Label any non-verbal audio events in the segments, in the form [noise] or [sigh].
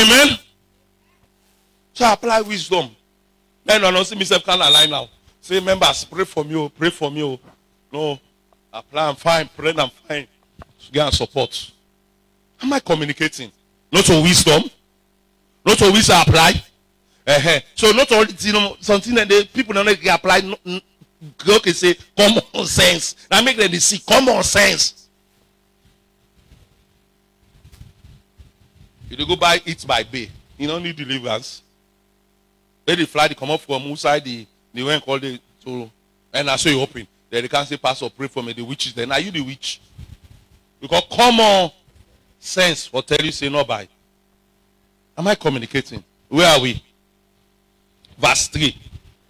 Amen. So apply wisdom. Then I don't see myself can align now. Say members, pray for me, oh, pray for me. Oh. No, apply, I'm fine, pray, I'm fine. Get and support. Am I communicating? Not to wisdom. Not to wisdom apply. Uh-huh. So not only you know something that the people don't apply. No, can say common sense. That make them see common sense. You dey go buy it by bay. You don't need deliverance. They dey fly, they come up from outside the the went call the so and I saw you open. Then they can't say, Pastor, pray for me. The witches. Then are you the witch? Because common sense will tell you say no buy. Am I communicating? Where are we? Verse 3.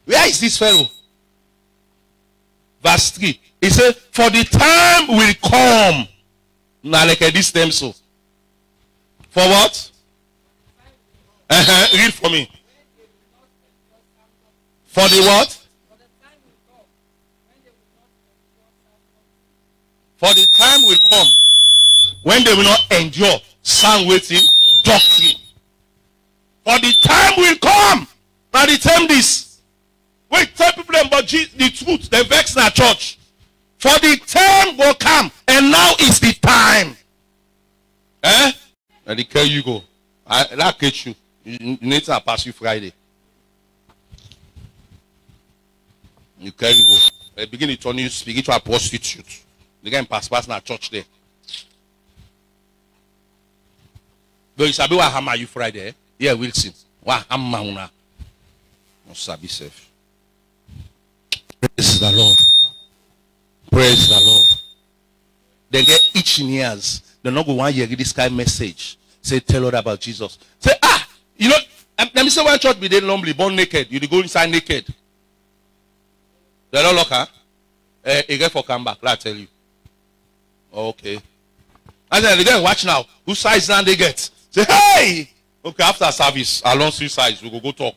Where is this fellow? Verse 3. He said, For the time will come. Now, like this time so. For what? Uh-huh. Read for me. For the what? For the time will come when they will not endure sound waiting doctrine. For the time will come. Now the time this. Wait, tell people about the truth. They vex in our church. For the time will come, and now is the time. Eh? And the care you go. I that catch you. You you need to pass you Friday. You carry go. They begin to turn you spiritual prostitute. They can pass pass our church there. Though you sabi what hammer you Friday. Eh? Yeah, Wilson. What hammer una? No sabi self. Praise the Lord. Praise the Lord. They get itching ears. They're not going to hear this kind of message. Say, tell Lord about Jesus. Say, ah, you know, um, let me say one church be there normally born naked. You dey go inside naked. They don't look, huh? Eh, you get for come back. Let I tell you. Okay. And then get watch now. Whose size now they get? Say, hey! Okay, after service, along three sides, we go go talk.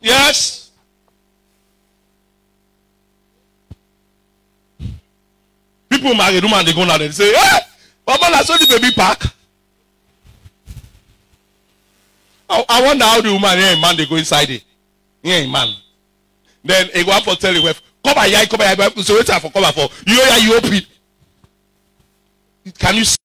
Yes. People marry woman, they go now, they say, hey! That's what the baby pack. I, I wonder how the woman here, man, they go inside it. Yeah, man. Then he go up for tell the wife, come here, come here. So wait for come for. You know, you open. Can you see?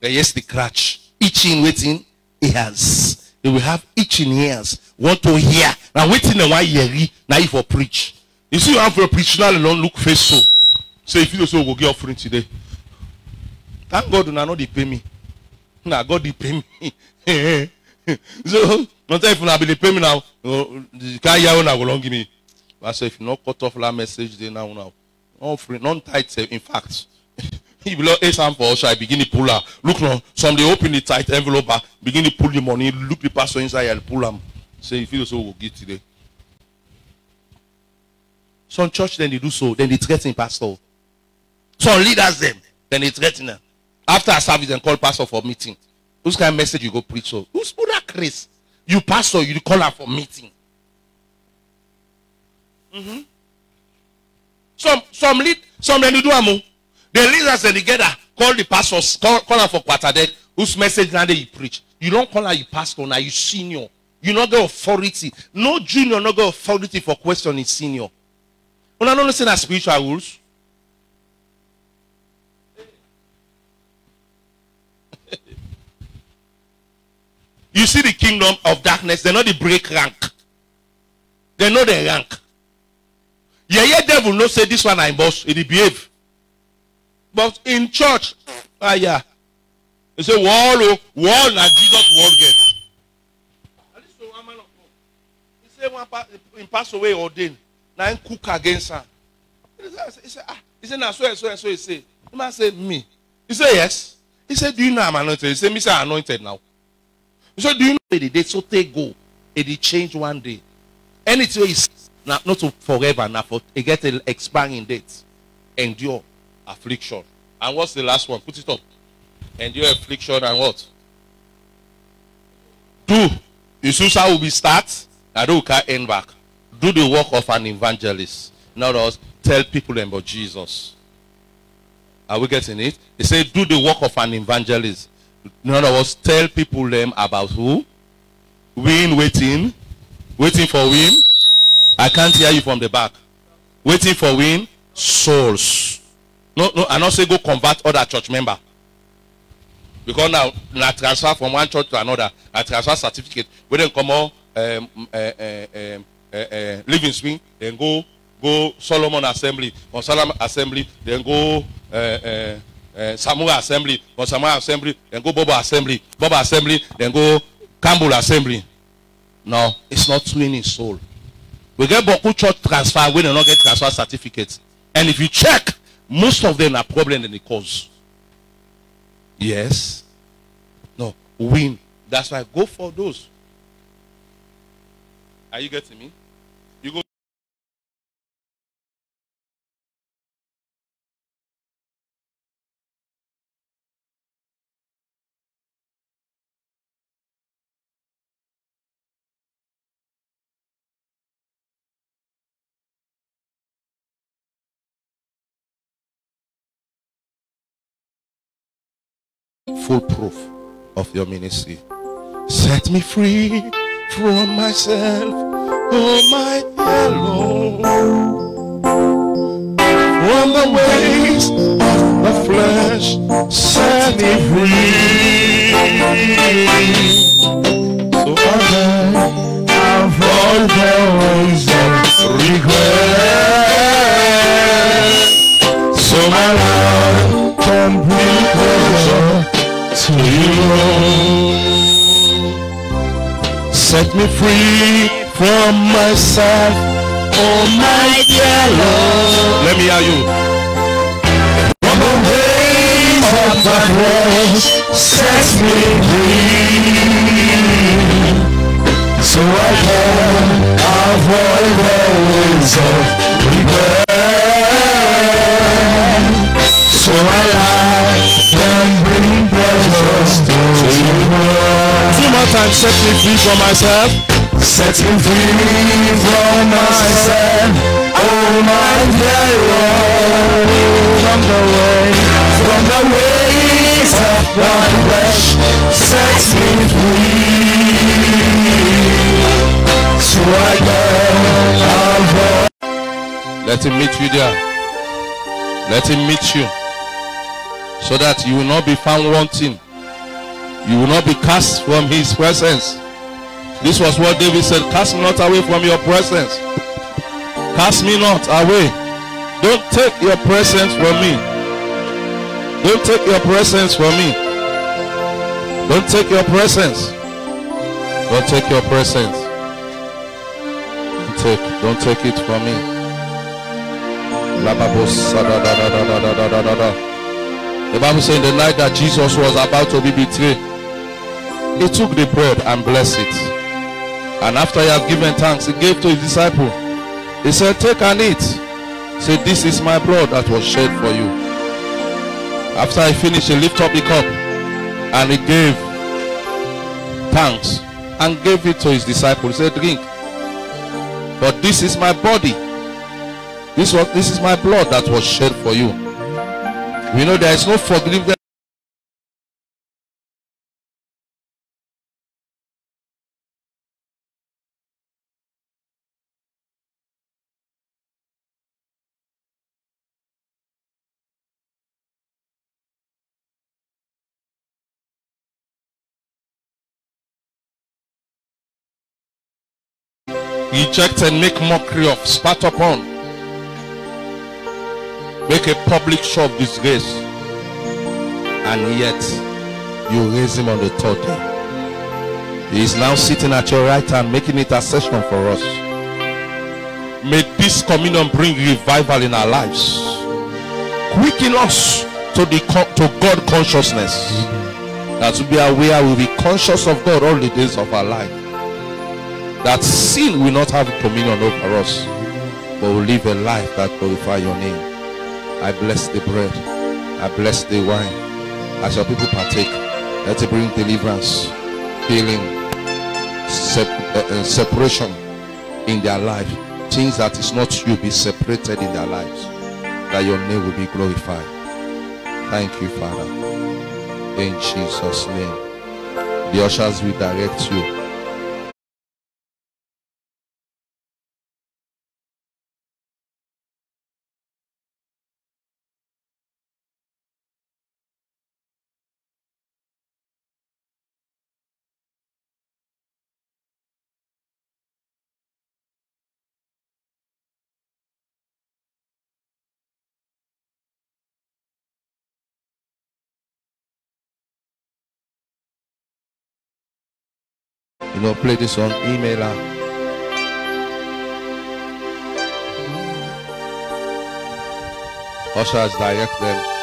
Then yes, the crutch. Itching, waiting, ears. They will have itching ears. Want to hear. Now waiting and one year. Now if for preach. You see, you have for preach now alone look face so. So if you also go get offering today. Thank God, now not they pay me. Now God they pay me. [laughs] so not if you be pay me now. oh, You can't hear now go long give me. I say if you not cut off that message, then now now. Offering, non tight. In fact, [laughs] he below a sample also I begin to pull out. Look now, some they open the tight envelope, begin to pull the money, look the pastor inside and pull them. Say if you also will get today. Some church then they do so, then they threaten pastor. Some leaders them, then they threaten them. After a service, then call pastor for meeting. Whose kind of message you go preach so? Who's who that Chris? You pastor, you call her for meeting. Mhm. Some some lead some then they do amu. The leaders then together call the pastors, call, call her for quarter deck, whose message now they you preach. You don't call her you pastor, now you senior. You not get authority. No junior not get authority for questioning senior. When I don't listen to spiritual rules. [laughs] you see the kingdom of darkness, they know the break rank. They know the rank. Yeah, yeah, devil no say this one I boss, it behave. But in church, ah yeah. They say wall oh, wall na Jesus wall get. At least one man of God. He say one pa him pass away ordained. Now him cook against her. He say, he say ah, he say na so and so and so he say. The man say me. He say yes. He said, do you know I'm anointed? He said, me say I'm anointed now. He said, do you know the day so take go? It dey change one day. Anything wey you see Now, not to forever, now for it get an expiring date. Endure affliction. And what's the last one? Put it up. Endure affliction and what? Do. Isusa will be start. Can end back. Do the work of an evangelist. In other words, tell people them about Jesus. Are we getting it? He said, do the work of an evangelist. In other words, tell people them about who? Win waiting. Waiting for win. I can't hear you from the back. Waiting for win. Souls. No, no, I not say go convert other church member. Because now, na transfer from one church to another, I transfer certificate. We then come on, um, uh, um, uh, uh, Living Spring, then go go Solomon Assembly, or Solomon Assembly, then go uh, uh, uh, Samuel Assembly, or Samuel Assembly, then go Bobo Assembly, Bobo Assembly, then go Campbell Assembly. No, it's not winning soul. We get Boku church transfer, we do not get transfer certificates. And if you check, most of them are problem in the cause. Yes. No, win. That's why go for those. Are you getting me? Full proof of your ministry. Set me free from myself, oh my alone. From the ways of the flesh, set me free. So I avoid the Set me free from myself, oh my dear Lord. Let me hear you. From the ways of flesh, set me free. So I can avoid the ways of regret. So my Times, set me free from myself. Set me free from myself. Oh my dear from the way, from the ways of the flesh, set me free. So I can. Let him meet you there. Let him meet you. So that you will not be found wanting. You will not be cast from his presence. This was what David said Cast me not away from your presence. Cast me not away. Don't take your presence from me. Don't take your presence from me. Don't take your presence. Don't take your presence. Don't take, don't take it from me. The Bible says in the night that Jesus was about to be betrayed, he took the bread and blessed it. And after he had given thanks, he gave to his disciple. He said, Take and eat. Say, This is my blood that was shed for you. After he finished, he lifted up the cup and he gave thanks and gave it to his disciple. He said, Drink. But this is my body. This was this is my blood that was shed for you. We know there is no forgiveness. Reject and make mockery of, spat upon, make a public show of disgrace, and yet you raise him on the third day. He is now sitting at your right hand, making intercession for us. May this communion bring revival in our lives, quicken us to the to God consciousness. That we be aware, we'll be conscious of God all the days of our life. That sin will not have dominion over us, but will live a life that glorifies your name. I bless the bread. I bless the wine. As your people partake, let it bring deliverance, healing, sep- uh, separation in their life. Things that is not you be separated in their lives. That your name will be glorified. Thank you, Father. In Jesus' name. The ushers will direct you. You know, play this on email her. Ushers direct them.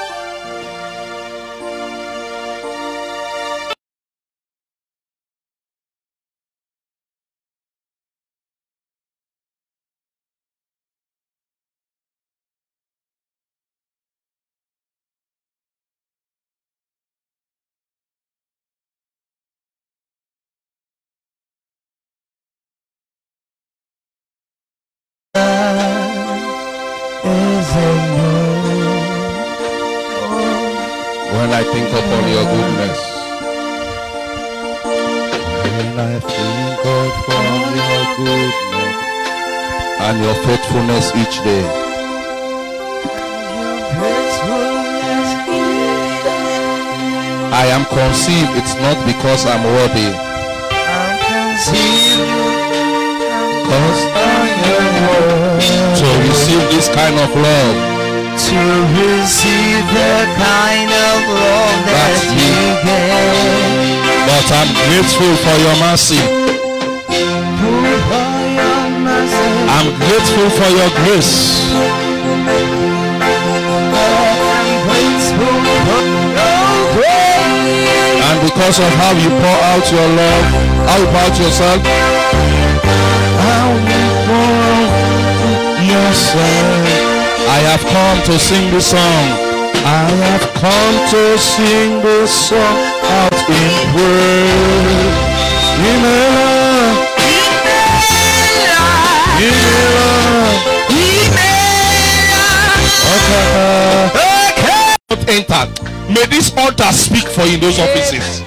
I think upon your goodness. When I think upon your goodness and your faithfulness each day. I am conceived, it's not because I'm worthy. I'm conceived Because I am worthy to receive this kind of love. To receive the kind of love that you gave. But I'm grateful for your mercy. For your mercy, I'm grateful for your grace. I'm grateful for your grace. And because of how you pour out your love, how you pour out yourself, how you pour out yourself. I have come to sing this song. I have come to sing this song out in praise. Amen. Not entered. May this altar speak for you in those offices.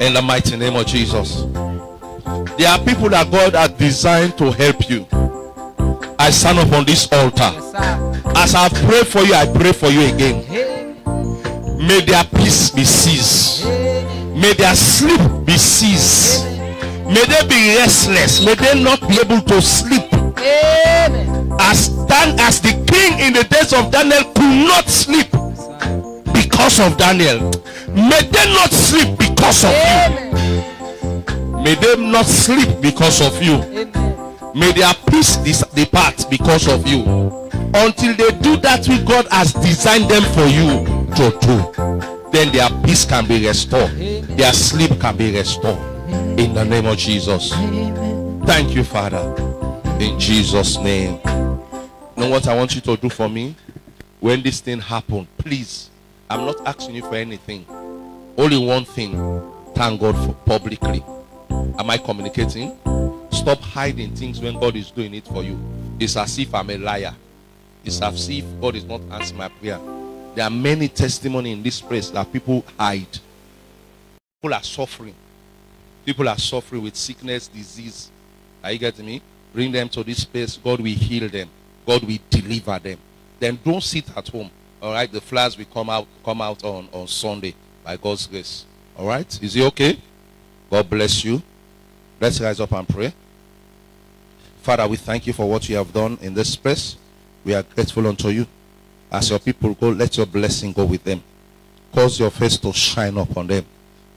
In the mighty name of Jesus. There are people that God has designed to help you. I stand up on this altar. As I pray for you, I pray for you again. May their peace be seized. May their sleep be seized. May they be restless. May they not be able to sleep. As Dan, as the king in the days of Daniel could not sleep because of Daniel. May they not sleep because of you. May they not sleep because of you. May their peace depart because of you. Until they do that which God has designed them for you to do, then their peace can be restored. Their sleep can be restored. In the name of Jesus. Thank you, Father. In Jesus' name. You know what I want you to do for me? When this thing happened, please. I'm not asking you for anything. Only one thing. Thank God for publicly. Am I communicating? Stop hiding things when God is doing it for you. It's as if I'm a liar. It's as if God is not answering my prayer. There are many testimony in this place that people hide. People are suffering. People are suffering with sickness, disease. Are you getting me? Bring them to this place. God will heal them. God will deliver them. Then don't sit at home. All right. The flyers will come out come out on, on Sunday by God's grace. All right. Is it okay? God bless you. Let's rise up and pray. Father, we thank you for what you have done in this place. We are grateful unto you. As your people go, let your blessing go with them. Cause your face to shine upon them.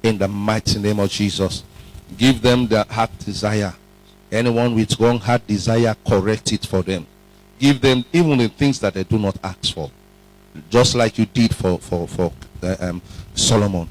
In the mighty name of Jesus. Give them their heart desire. Anyone with wrong heart desire, correct it for them. Give them even the things that they do not ask for. Just like you did for, for, for uh, um, Solomon.